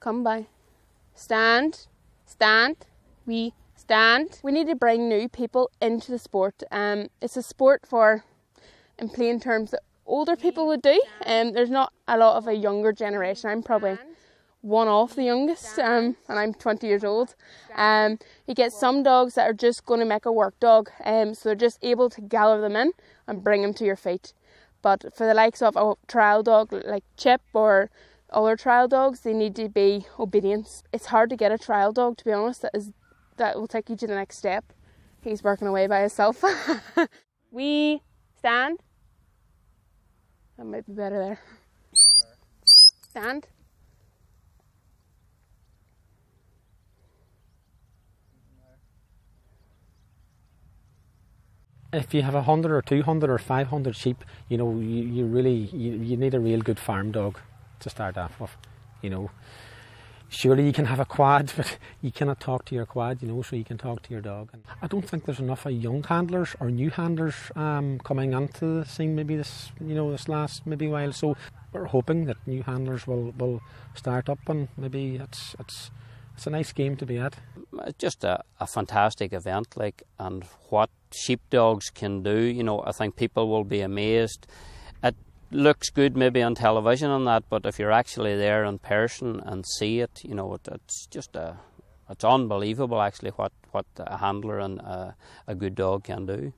Come by. Stand. Stand. We stand. We need to bring new people into the sport. Um, it's a sport for, in plain terms, that older people would do. And um, there's not a lot of a younger generation. I'm probably one off the youngest, um, and I'm 20 years old. Um, you get some dogs that are just going to make a work dog, um, so they're just able to gather them in and bring them to your feet. But for the likes of a trial dog like Chip or other trial dogs, they need to be obedience. It's hard to get a trial dog, to be honest, that is that will take you to the next step. He's working away by himself. we stand. That might be better there. Stand. if you have a hundred or two hundred or five hundred sheep, you know, you, you really you, you need a real good farm dog to start off with. You know, surely you can have a quad, but you cannot talk to your quad. You know, so you can talk to your dog. And I don't think there's enough of young handlers or new handlers um, coming onto the scene. Maybe this, you know, this last maybe while. So we're hoping that new handlers will will start up, and maybe it's it's it's a nice game to be at. Just a, a fantastic event, like, and what sheepdogs can do, you know, I think people will be amazed. It looks good maybe on television and that, but if you're actually there in person and see it, you know, it, it's just a, it's unbelievable actually what, what a handler and a, a good dog can do.